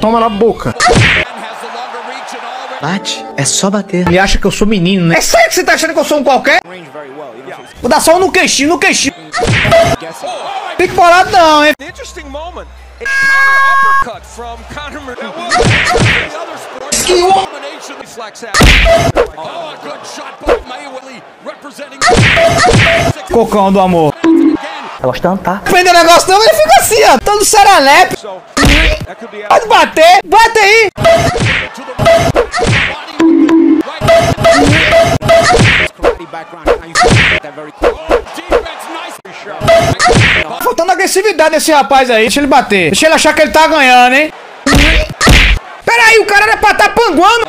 Toma na boca. Bate, é só bater. Ele acha que eu sou menino, né? É sério que você tá achando que eu sou um qualquer? Vou dar só um no queixinho, no queixinho. Fique bolado não, hein? Oh, Cocão do amor. Tá gostando, tá? Prender o negócio não, ele fica assim, ó. Todo serelepe. Pode bater. Bate aí. Tá faltando agressividade nesse rapaz aí. Deixa ele bater. Deixa ele achar que ele tá ganhando, hein? O cara era pra tá panguando.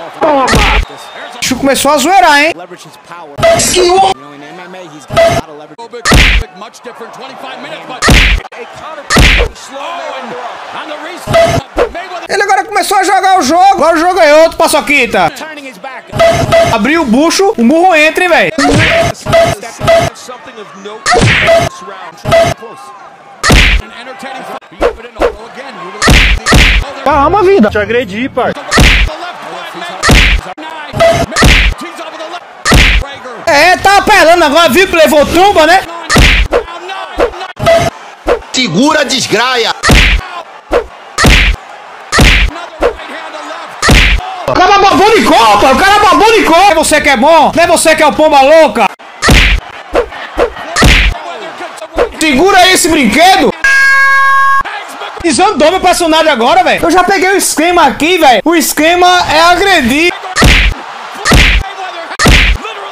Bicho começou a zoeirar, hein? Leverage his power. You know, in MMA, he's got a lot of leverage. Big, big, much different 25 minutes, but a counter slow and on the restart. Mayweather Ele agora começou a jogar o jogo. Agora o jogo é outro, paçoquita. Abriu o bucho, o murro entra, hein, velho. Calma, vida. Te agredi, pai. É, tá apelando agora, viu que levou tromba, né? Segura a desgraia! O cara babou de copa, o cara babou de copa. Não é você que é bom, não é você que é o pomba louca. Segura aí esse brinquedo. Desandou meu personagem agora, velho. Eu já peguei o esquema aqui, velho. O esquema é agredir.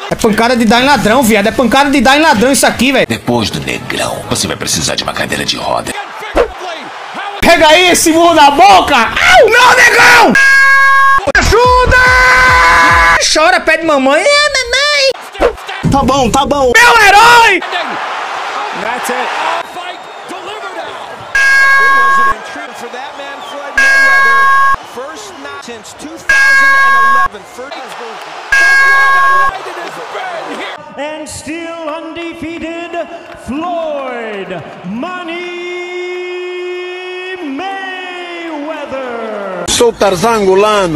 É pancada de dar em ladrão, viado. É pancada de dar em ladrão isso aqui, velho. Depois do negrão, você vai precisar de uma cadeira de roda. Pega aí esse murro na boca. Au! Não, negão! Ajuda! Chora, pede mamãe. É, mamãe. Tá bom, tá bom. Meu herói! That's it. Since 2011. First Right it has been here. and still undefeated Floyd Money Mayweather. Sou Tarzan Gulano.